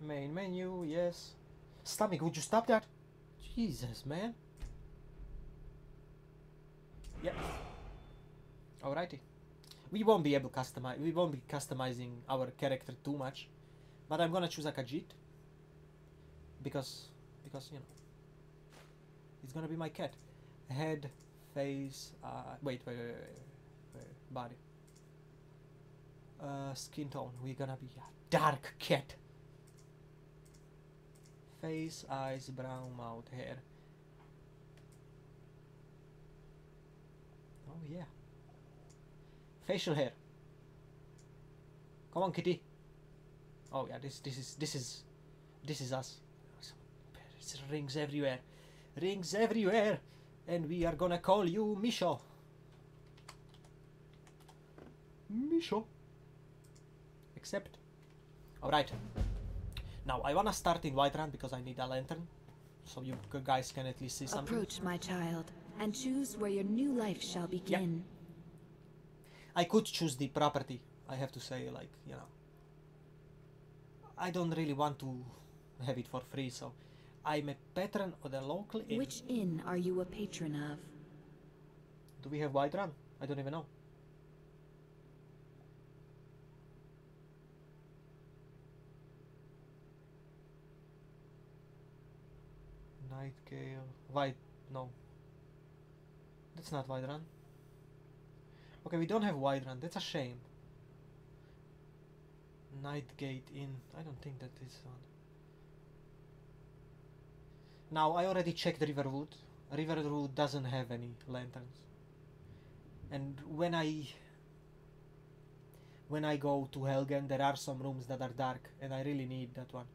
Main menu, yes. Stomach, would you stop that? Jesus, man. Yeah. Alrighty. We won't be able to customize. We won't be customizing our character too much, but I'm gonna choose a Khajiit because because you know it's gonna be my cat. Head, face. Uh, wait, wait, wait, wait, wait, wait, body. Uh, skin tone. We're gonna be a dark cat. Face, eyes, brown, mouth, hair. Oh yeah. Facial hair. Come on, kitty. Oh yeah, this this is this is this is us. It's rings everywhere, rings everywhere, and we are gonna call you Misho. Misho. Accept. All right. Now I wanna start in Whiterun because I need a lantern, so you guys can at least see something. Approach, my child, and choose where your new life shall begin. Yeah. I could choose the property. I have to say, like you know, I don't really want to have it for free, so I'm a patron of the local inn. Which inn are you a patron of? Do we have Whiterun? I don't even know. Nightgate. White. No. That's not wide Whiterun. Okay, we don't have wide Whiterun. That's a shame. Nightgate in. I don't think that is one. Now, I already checked Riverwood. Riverwood doesn't have any lanterns. And when I when I go to Helgen, there are some rooms that are dark, and I really need that one.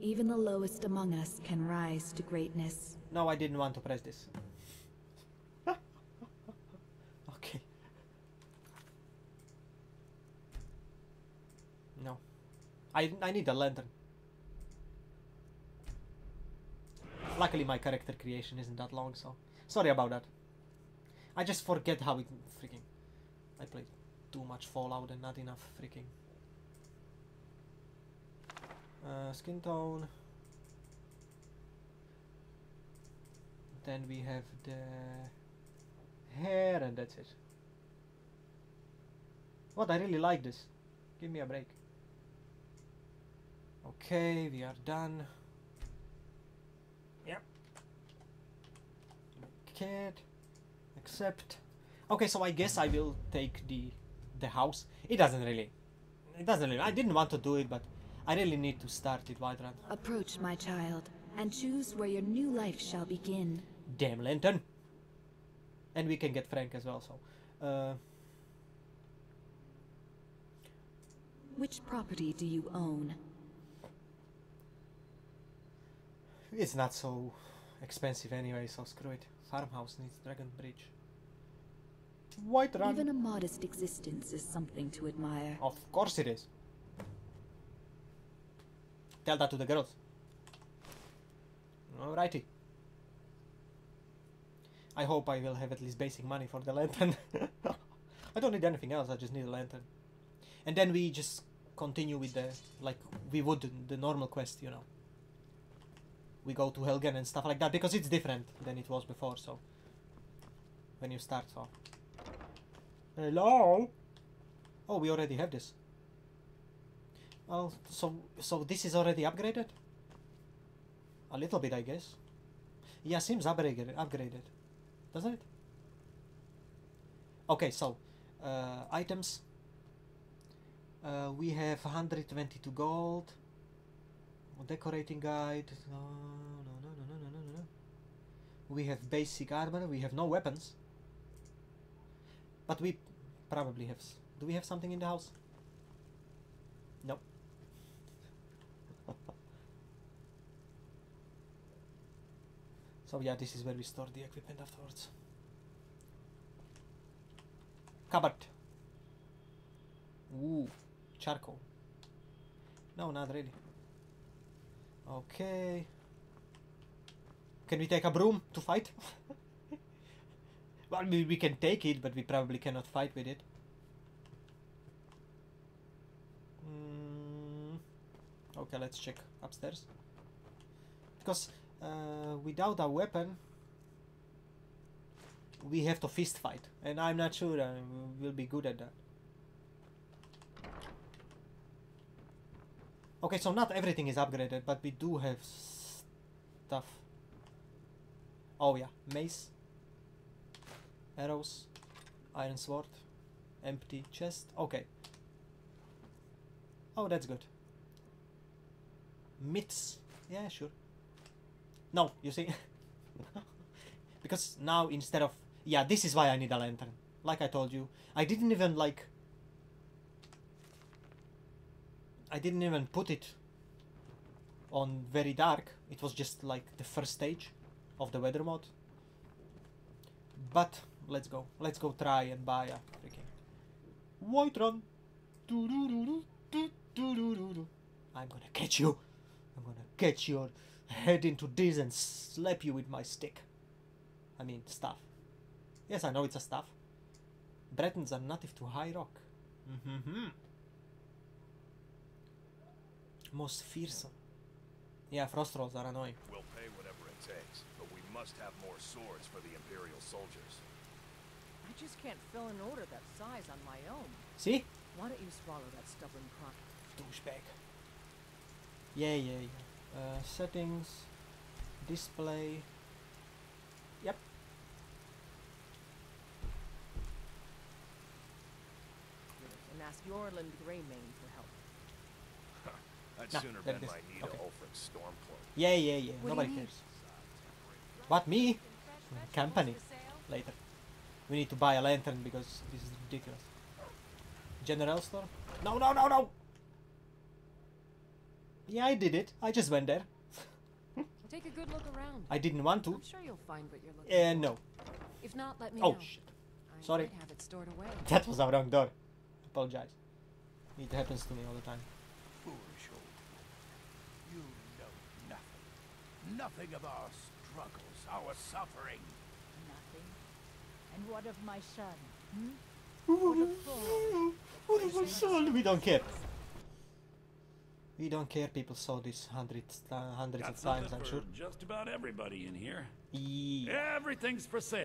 Even the lowest among us can rise to greatness. No, I didn't want to press this. okay. No. I, I need a lantern. Luckily, my character creation isn't that long, so sorry about that. I just forget how it freaking. I played too much Fallout and not enough freaking. Uh, skin tone. Then we have the hair, and that's it. What? I really like this. Give me a break. Okay, we are done. Yep. Cat. Accept. Okay, so I guess I will take the the house. It doesn't really. It doesn't really. I didn't want to do it, but I really need to start it Whiterun. Approach, my child, and choose where your new life shall begin. Damn lantern. And we can get Frank as well. So, uh, Which property do you own? it's not so expensive anyway. So screw it. Farmhouse needs Dragon Bridge. Whiterun. Even a modest existence is something to admire. Of course it is. Tell that to the girls. Alrighty. I hope I will have at least basic money for the lantern. I don't need anything else, I just need a lantern. And then we just continue with the, like, we would the normal quest, you know. We go to Helgen and stuff like that, because it's different than it was before, so. When you start, so. Hello? Oh, we already have this. Well, so so this is already upgraded. A little bit, I guess. Yeah, seems upgraded. Upgraded, doesn't it? Okay, so uh, items. Uh, we have 122 gold. Decorating guide. No, no, no, no, no, no, no, no. We have basic armor. We have no weapons. But we probably have. Do we have something in the house? So yeah, this is where we store the equipment afterwards. Cupboard. Ooh, charcoal. No, not really. Okay. Can we take a broom to fight? well, we, we can take it, but we probably cannot fight with it. Mm, Okay, let's check upstairs. Because uh, without a weapon, we have to fist fight, and I'm not sure uh, we'll be good at that. Okay, so not everything is upgraded, but we do have stuff. Oh yeah, mace, arrows, iron sword, empty chest. Okay. Oh, that's good. Mitts. Yeah, sure. No, you see? because now instead of... Yeah, this is why I need a lantern. Like I told you. I didn't even like... I didn't even put it on very dark. It was just like the first stage of the weather mode. But let's go. Let's go try and buy a freaking white run. I'm gonna catch you. I'm gonna catch your head into this and slap you with my stick. I mean, staff. Yes, I know it's a staff. Bretons are native to High Rock. Mm-hmm. Most fearsome. Yeah, frost rolls are annoying. We'll pay whatever it takes, but we must have more swords for the Imperial soldiers. I just can't fill an order that size on my own. See? Why don't you swallow that stubborn crock? Douchebag. Yeah, yeah, yeah. Uh, settings. Display. Yep. And ask Eorlund Gray-Mane for help. I'd Nah, sooner bend my knee Okay. to Ulfric's Stormcloak. Yeah, yeah, yeah. What Nobody cares. But me? Company. Later. We need to buy a lantern because this is ridiculous. General store? No, no, no, no! Yeah, I did it. I just went there. Take a good look around. I didn't want to. I'm sure you'll find what you're looking Uh, for. no. If not, let me Oh, know. shit. I sorry. have it stored away. That was a wrong door. Apologize. It happens to me all the time. Foolish old fool. You know nothing. Nothing of our struggles, our suffering. Nothing. And what of my son? Hmm? What of Thor? What is my son? We don't care. We don't care. People saw this hundreds, uh, hundreds Got of times, I'm sure. just about everybody in here. Yeah. Everything's for sale.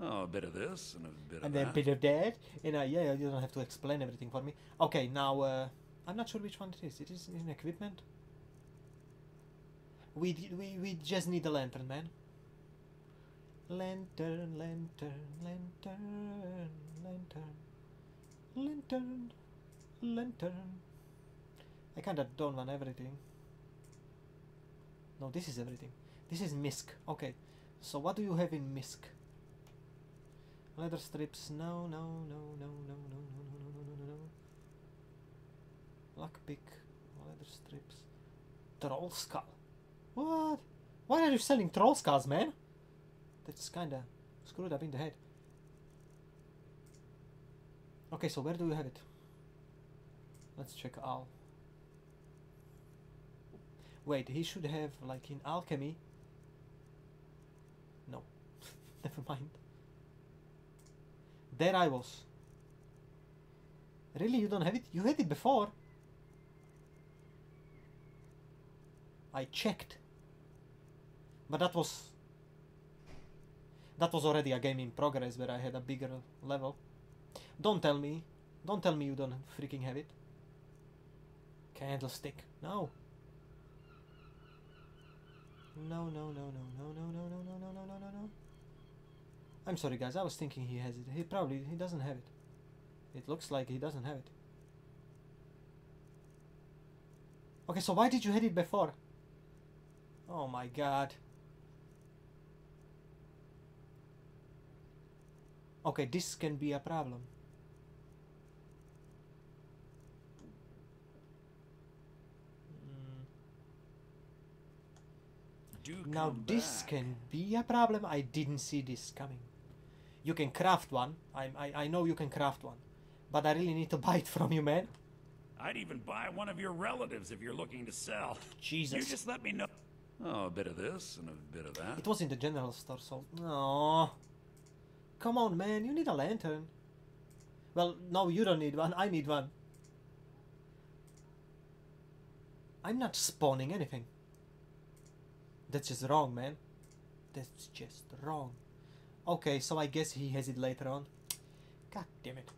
Oh, a bit of this and a bit of that. And then that. bit of that. And uh, yeah, you don't have to explain everything for me. Okay, now uh, I'm not sure which one it is. It is in equipment. We we we just need a lantern, man. Lantern, lantern, lantern, lantern, lantern, lantern. I kinda don't want everything. No, this is everything. This is Misc. Okay, so what do you have in Misc? Leather strips. No, no, no, no, no, no, no, no, no, no, no, no. Lockpick. Leather strips. Troll skull. What? Why are you selling troll skulls, man? That's kinda screwed up in the head. Okay, so where do you have it? Let's check Al. Wait, he should have like in alchemy. No, never mind. There I was. Really, you don't have it? You had it before. I checked. But that was... That was already a game in progress where I had a bigger level. Don't tell me. Don't tell me you don't freaking have it. Candlestick. No. No, no, no, no, no, no, no, no, no, no, no, no, no, no. I'm sorry guys, I was thinking he has it. He probably, he doesn't have it. It looks like he doesn't have it. Okay, so why did you have it before? Oh my god. Okay, this can be a problem. Do Now this back. can be a problem. I didn't see this coming. You can craft one. I, I I know you can craft one, but I really need to buy it from you, man. I'd even buy one of your relatives if you're looking to sell. Jesus. You just let me know. Oh, a bit of this and a bit of that. It was in the general store, so no. Come on, man. You need a lantern. Well, no, you don't need one. I need one. I'm not spawning anything. That's just wrong, man. That's just wrong. Okay, so I guess he has it later on. God damn it.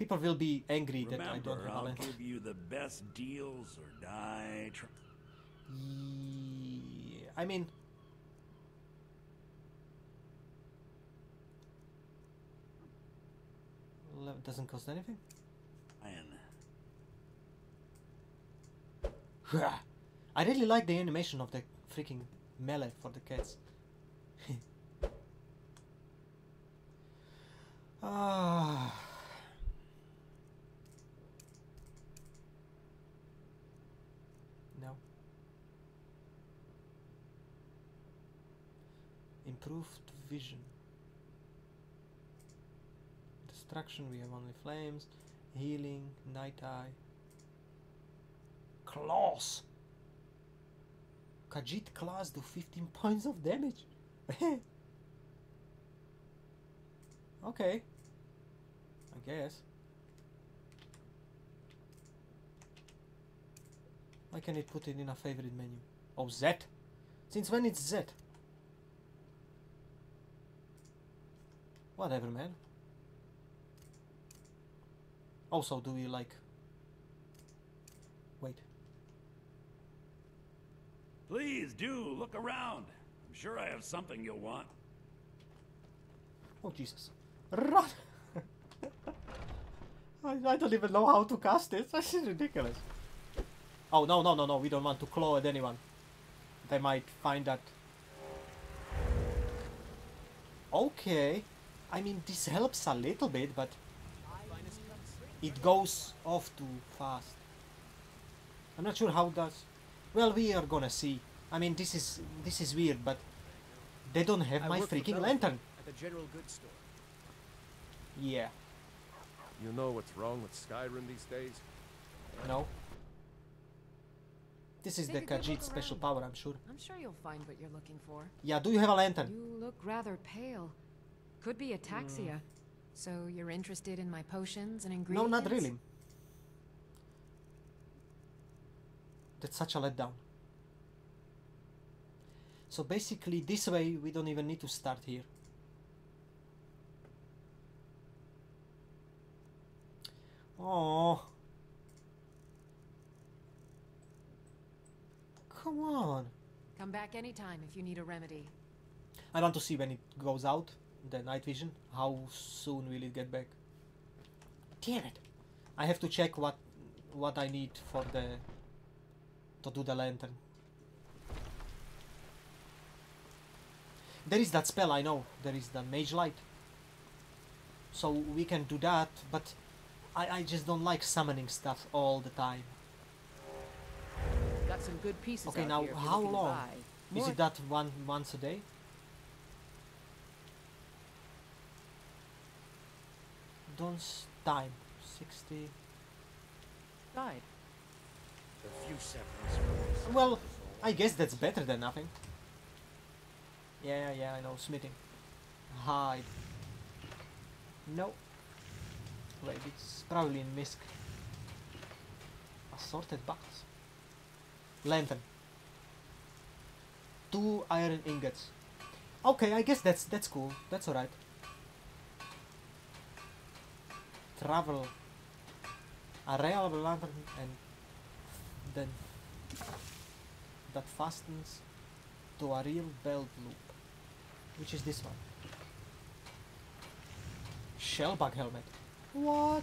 People will be angry that I don't Remember, have I'll give you the best deals or die. Yeah, I mean, doesn't cost anything. I really like the animation of the freaking melee for the cats. ah. No. Improved vision. Destruction, we have only flames. Healing, night eye. Claws! Khajiit claws do 15 points of damage. okay. I guess. Why can it put it in a favorite menu? Oh, Z? Since when it's Z? Whatever, man. Also, do you like... Wait. Please do look around. I'm sure I have something you'll want. Oh, Jesus. Run! I, I don't even know how to cast this. This is ridiculous. Oh, no, no, no, no. We don't want to claw at anyone. They might find that. Okay. I mean, this helps a little bit, but it goes off too fast. I'm not sure how does. Well, we are gonna see. I mean, this is this is weird, but they don't have I my freaking lantern. At the general goods store. Yeah. You know what's wrong with Skyrim these days? No. This is Take the a Khajiit special power, I'm sure. I'm sure you'll find what you're looking for. Yeah, do you have a lantern? You look rather pale. Could be ataxia. Hmm. So you're interested in my potions and ingredients? No, not really. That's such a letdown. So basically, this way we don't even need to start here. Oh. Come on. Come back anytime if you need a remedy. I want to see when it goes out, the night vision. How soon will it get back? Damn it! I have to check what what I need for the to do the lantern. There is that spell I know. There is the mage light. So we can do that, but I, I just don't like summoning stuff all the time. Got some good pieces Okay, now how long? Is it that one once a day? Don't time. 60. guide. A few seconds. Well, I guess that's better than nothing. Yeah, yeah, I know. Smithing. Hide. No. Wait, it's probably in Misc. Assorted buckles. Lantern. Two iron ingots. Okay, I guess that's that's cool. That's alright. Travel. A reliable lantern and then that fastens to a real belt loop. Which is this one? Shellbug helmet. What?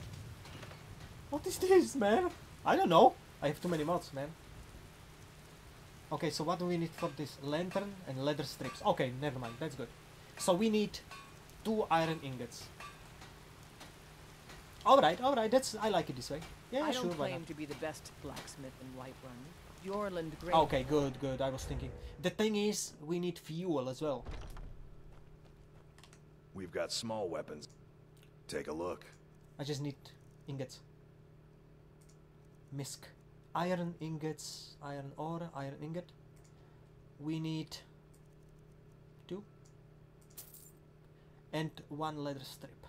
What is this, man? I don't know. I have too many mods, man. Okay, so what do we need for this? Lantern and leather strips. Okay, never mind. That's good. So we need two iron ingots. Alright, alright. That's I like it this way. Yeah, I sure, don't claim to be the best blacksmith in Whiterun. Bjorland Great. Okay, good, good. I was thinking. The thing is, we need fuel as well. We've got small weapons. Take a look. I just need ingots. Misc. Iron ingots, iron ore, iron ingot. We need two. And one leather strip.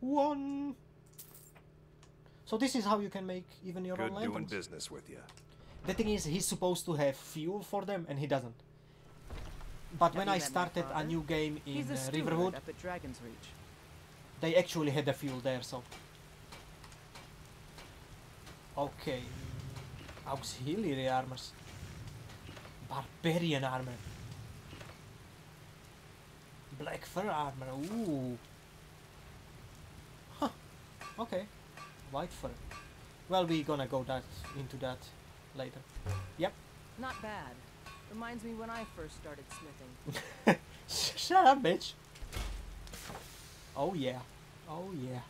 One. So this is how you can make even your Good own doing business with you. The thing is, he's supposed to have fuel for them, and he doesn't. But Have when I started a new game in He's a uh, Riverwood, up at Dragon's Reach. they actually had the fuel there, so. Okay. Auxiliary armors. Barbarian armor. Black fur armor. Ooh. Huh. Okay. White fur. Well, we're gonna go that into that later. Yep. Not bad. Reminds me when I first started smithing. Shut up, bitch. Oh yeah. Oh yeah.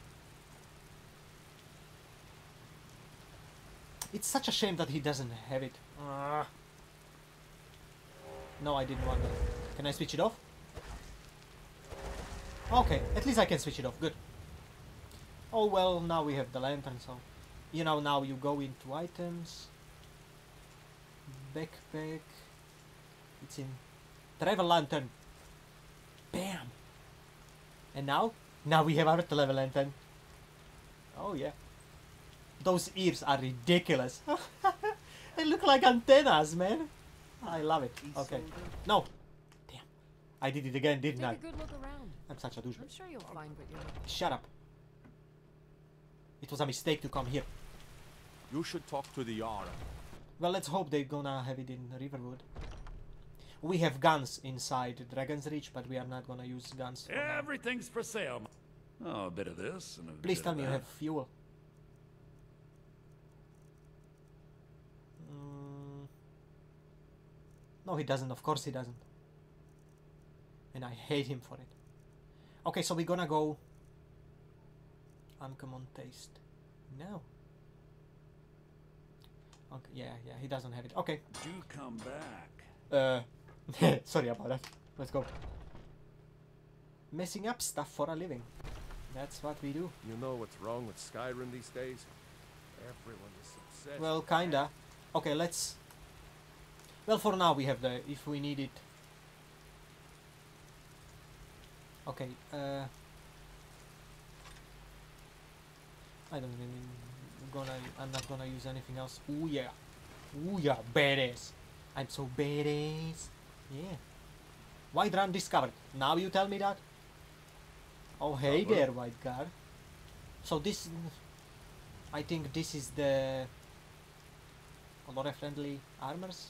It's such a shame that he doesn't have it. Ah. No, I didn't want that. Can I switch it off? Okay, at least I can switch it off. Good. Oh well, now we have the lantern, so... You know, now you go into items. Backpack. It's in... Travel lantern. Bam! And now? Now we have our level lantern. Oh yeah. Those ears are ridiculous. they look like antennas, man. I love it. Okay. No. Damn. I did it again, didn't Take I? a good look around. I'm such a douchebag. I'm sure you'll find what you're Shut up. It was a mistake to come here. You should talk to the Jarl. Well, let's hope they're gonna have it in Riverwood. We have guns inside Dragon's Reach, but we are not gonna use guns. for now. Everything's for sale. Oh, a bit of this and a Please bit tell of me you have fuel. Mm. No, he doesn't. Of course he doesn't. And I hate him for it. Okay, so we're gonna go. Uncommon taste. No. Okay, yeah, yeah, he doesn't have it. Okay. Do come back. Uh, sorry about that. Let's go. Messing up stuff for a living. That's what we do. You know what's wrong with Skyrim these days? Everyone is obsessed. Well, kinda. Okay, let's. Well, for now we have the. If we need it. Okay. Uh. I don't really gonna. I'm not gonna use anything else. Ooh yeah. Ooh yeah, badass. I'm so badass. Yeah. White run discovered. Now you tell me that. Oh hey Uh-huh. there, white guard. So this. I think this is the Lore friendly armors.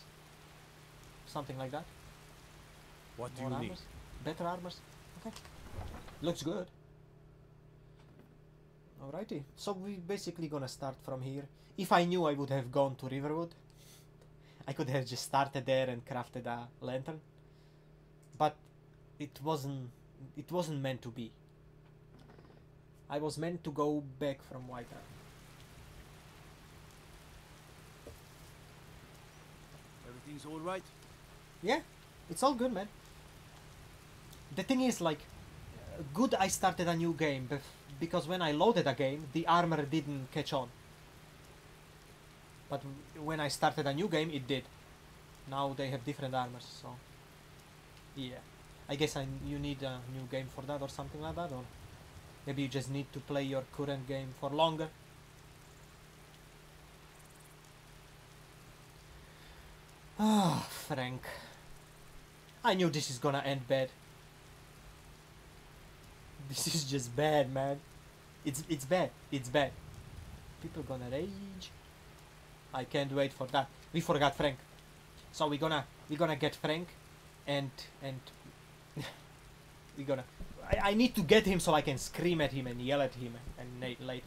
Something like that. what do More you need? Better armors. Okay. Looks good. Alrighty. So we're basically gonna start from here. If I knew I would have gone to Riverwood. I could have just started there and crafted a lantern. But it wasn't it wasn't meant to be. I was meant to go back from White Everything's all right? Yeah, it's all good, man. The thing is, like, good I started a new game because when I loaded a game, the armor didn't catch on. But when I started a new game, it did. Now they have different armors, so yeah. I guess I you need a new game for that or something like that, or maybe you just need to play your current game for longer. Ah, Frank. I knew this is gonna end bad. This is just bad, man. It's it's bad. It's bad. People gonna rage. I can't wait for that. We forgot Frank. So we're gonna we're gonna get Frank and and we're gonna I, I need to get him so I can scream at him and yell at him and later.